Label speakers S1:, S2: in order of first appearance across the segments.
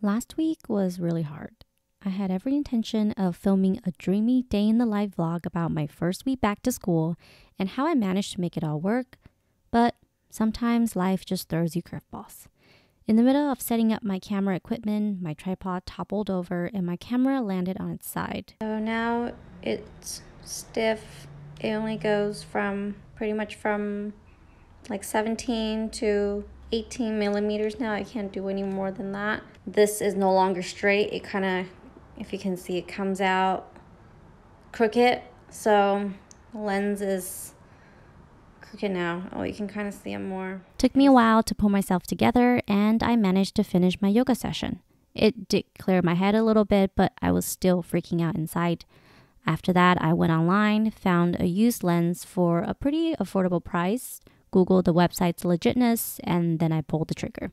S1: Last week was really hard. I had every intention of filming a dreamy day in the life vlog about my first week back to school and how I managed to make it all work, but sometimes life just throws you curveballs. In the middle of setting up my camera equipment, my tripod toppled over and my camera landed on its side.
S2: So now it's stiff. It only goes from pretty much from like 17 to 18 millimeters now. I can't do any more than that. This is no longer straight. It kind of, if you can see, it comes out crooked. So lens is crooked now. Oh, you can kind of see it more.
S1: Took me a while to pull myself together and I managed to finish my yoga session. It did clear my head a little bit, but I was still freaking out inside. After that, I went online, found a used lens for a pretty affordable price, Googled the website's legitness, and then I pulled the trigger.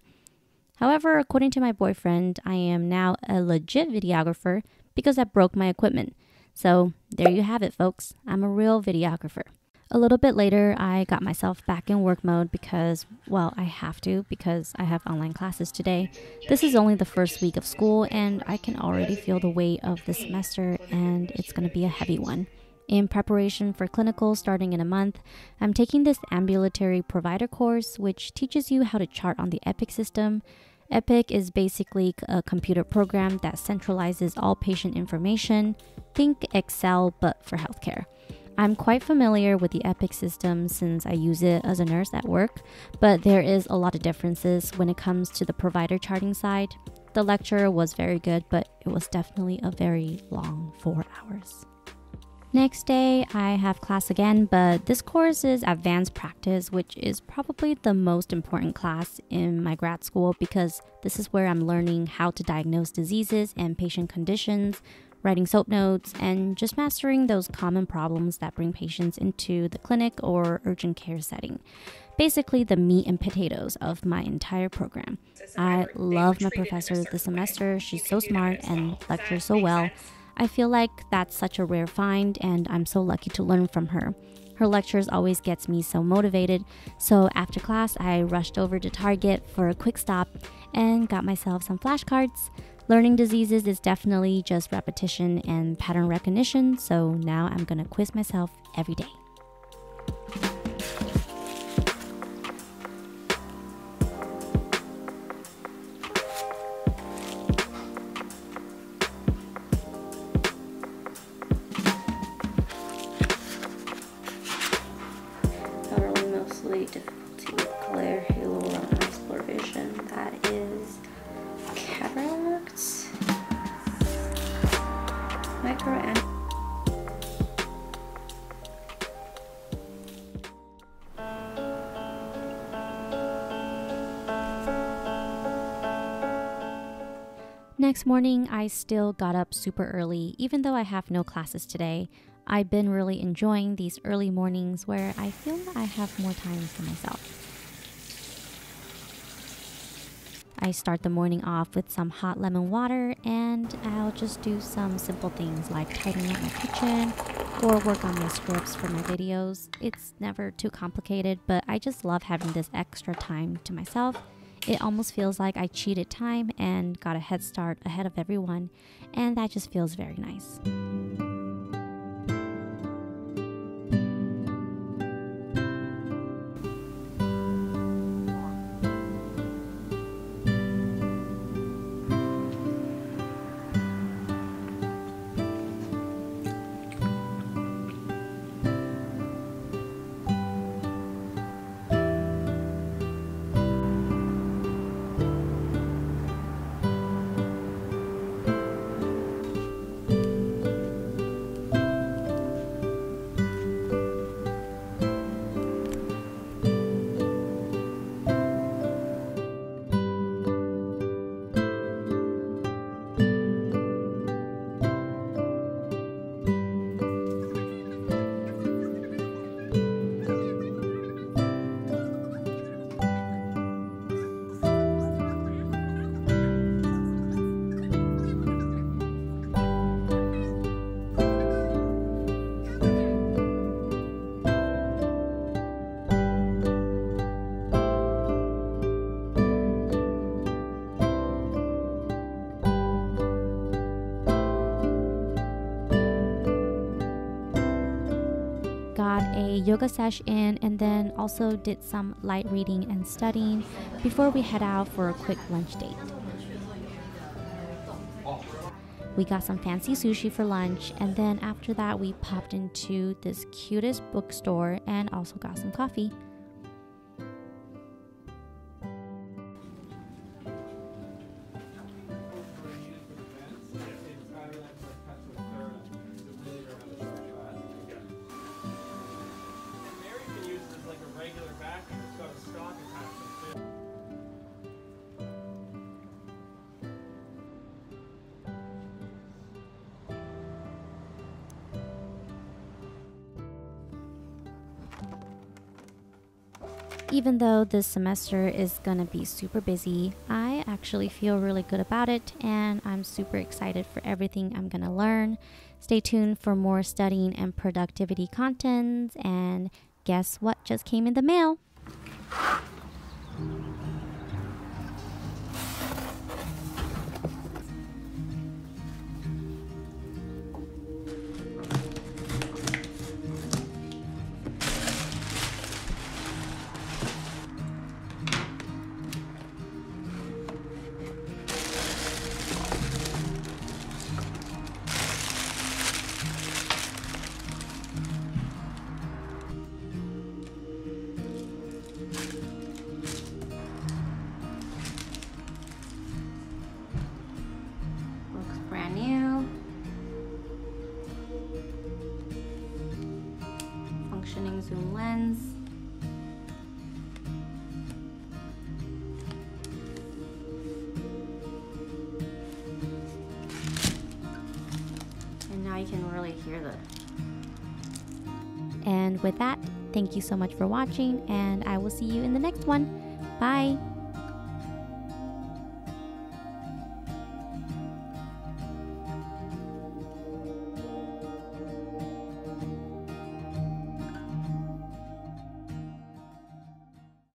S1: However, according to my boyfriend, I am now a legit videographer because I broke my equipment. So there you have it, folks. I'm a real videographer. A little bit later, I got myself back in work mode because, well, I have to because I have online classes today. This is only the first week of school, and I can already feel the weight of the semester, and it's going to be a heavy one. In preparation for clinical starting in a month, I'm taking this ambulatory provider course, which teaches you how to chart on the Epic system. Epic is basically a computer program that centralizes all patient information. Think Excel, but for healthcare. I'm quite familiar with the Epic system since I use it as a nurse at work, but there is a lot of differences when it comes to the provider charting side. The lecture was very good, but it was definitely a very long four hours. Next day, I have class again, but this course is advanced practice, which is probably the most important class in my grad school because this is where I'm learning how to diagnose diseases and patient conditions, writing SOAP notes, and just mastering those common problems that bring patients into the clinic or urgent care setting. Basically, the meat and potatoes of my entire program. I love my professor this semester. She's so smart and lectures so well. I feel like that's such a rare find, and I'm so lucky to learn from her. Her lectures always gets me so motivated. So after class, I rushed over to Target for a quick stop and got myself some flashcards. Learning diseases is definitely just repetition and pattern recognition, so now I'm gonna quiz myself every day.
S2: Difficulty with glare, halo, blur vision. That is cataracts, micro and
S1: Next morning, I still got up super early, even though I have no classes today. I've been really enjoying these early mornings where I feel I have more time for myself. I start the morning off with some hot lemon water and I'll just do some simple things like tidying up my kitchen or work on my scripts for my videos. It's never too complicated, but I just love having this extra time to myself. It almost feels like I cheated time and got a head start ahead of everyone, and that just feels very nice. A yoga session in and then also did some light reading and studying before we head out for a quick lunch date. We got some fancy sushi for lunch, and then after that, we popped into this cutest bookstore and also got some coffee. Even though this semester is gonna be super busy, I actually feel really good about it and I'm super excited for everything I'm gonna learn. Stay tuned for more studying and productivity contents, and guess what just came in the mail?
S2: Zoom lens. And now you can really hear the
S1: And with that, thank you so much for watching, and I will see you in the next one. Bye.